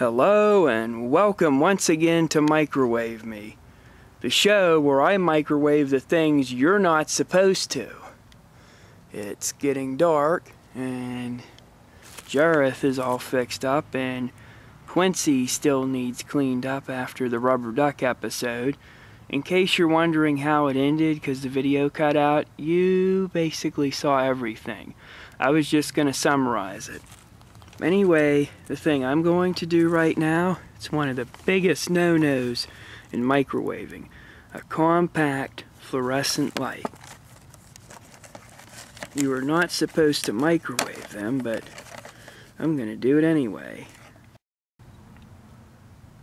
Hello and welcome once again to Microwave Me, the show where I microwave the things you're not supposed to. It's getting dark and Jareth is all fixed up and Quincy still needs cleaned up after the rubber duck episode. In case you're wondering how it ended because the video cut out, you basically saw everything. I was just going to summarize it. Anyway, the thing I'm going to do right now, it's one of the biggest no-nos in microwaving. A compact fluorescent light. You are not supposed to microwave them, but I'm going to do it anyway.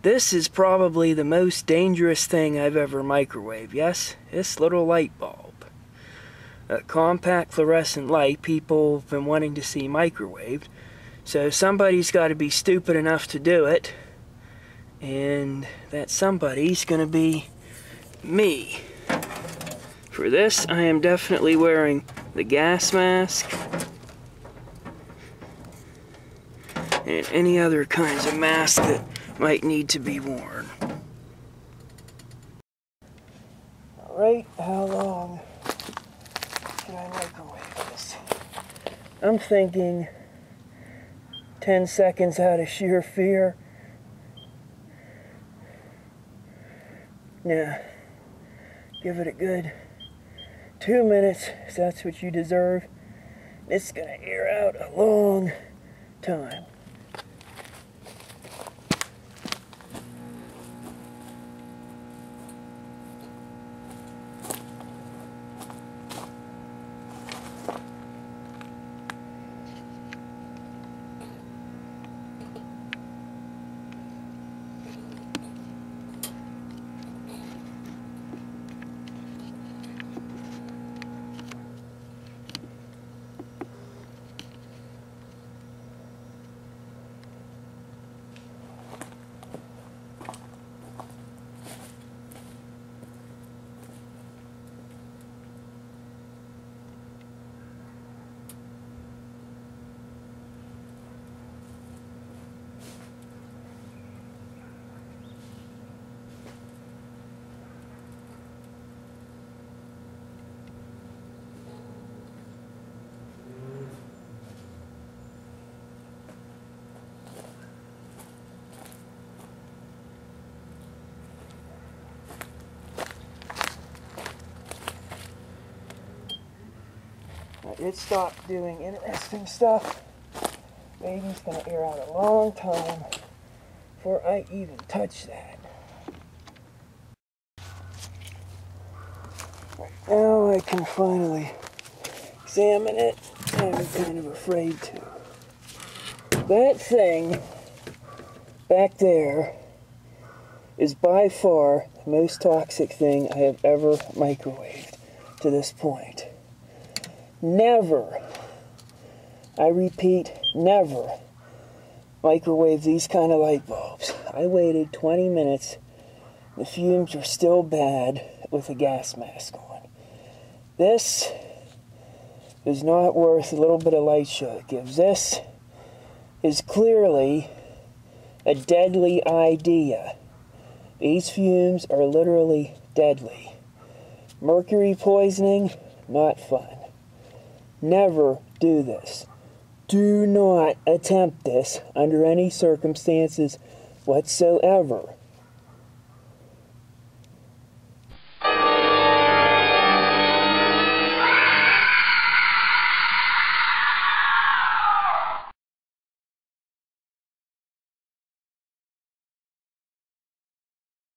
This is probably the most dangerous thing I've ever microwaved. Yes, this little light bulb. A compact fluorescent light people have been wanting to see microwaved. So somebody's got to be stupid enough to do it. And that somebody's going to be me. For this, I am definitely wearing the gas mask and any other kinds of mask that might need to be worn. Alright, how long should I microwave this? I'm thinking 10 seconds out of sheer fear. Now, give it a good two minutes, if that's what you deserve. It's gonna air out a long time. It stopped doing interesting stuff. Baby's gonna air out a long time before I even touch that. Right now I can finally examine it. I'm kind of afraid to. That thing back there is by far the most toxic thing I have ever microwaved to this point. Never, I repeat, never microwave these kind of light bulbs. I waited 20 minutes. The fumes were still bad with a gas mask on. This is not worth a little bit of light show it gives. This is clearly a deadly idea. These fumes are literally deadly. Mercury poisoning, not fun. Never do this. Do not attempt this under any circumstances whatsoever.